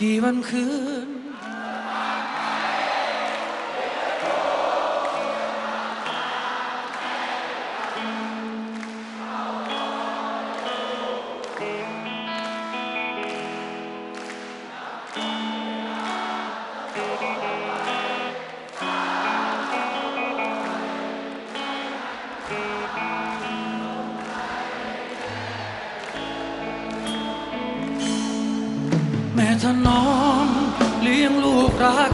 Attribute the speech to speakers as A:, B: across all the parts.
A: กี่วันคืน ถนอมเลี้ยงลูกรัก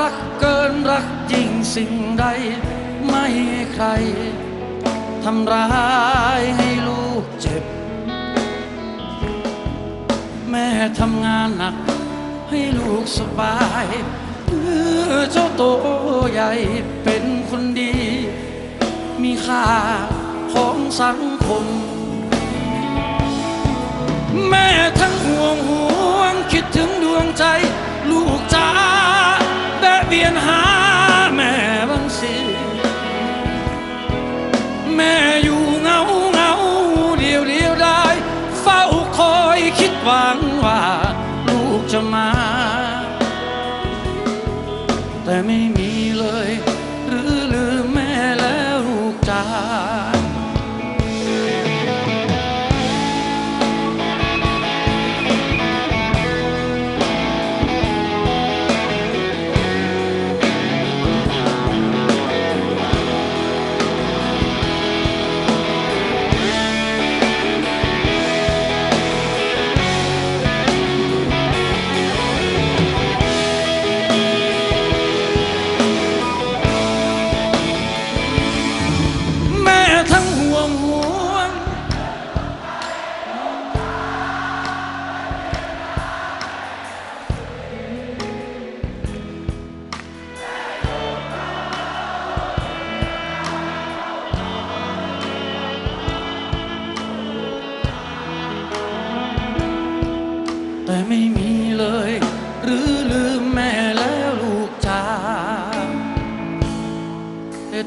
A: รักเกินรักยิ่งสิ่งใด ไม่ให้ใครทำร้ายให้ลูกเจ็บ แม่ทำงานหนัก ให้ลูกสบายเพื่อเจ้าโตใหญ่เป็นคนดี มีค่าของสังคม แม่ หวังว่าลูกจะมา แต่ไม่มีเลย หรือลืมแม่แล้วลูกจ้า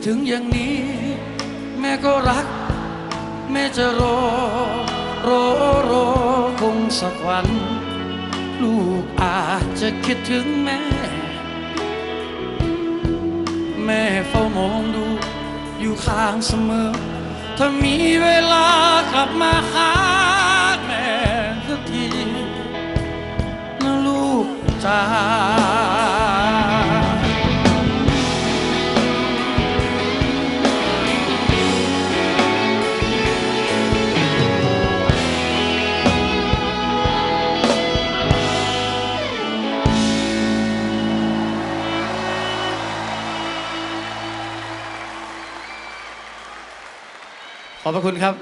A: ถึงอย่างนี้ แม่ก็รัก แม่จะรอ รอรอคงสักวัน ลูกอาจจะคิดถึงแม่ แม่เฝ้ามองดูอยู่ข้างเสมอ ถ้ามีเวลากลับมาหา อบพระคุณครับ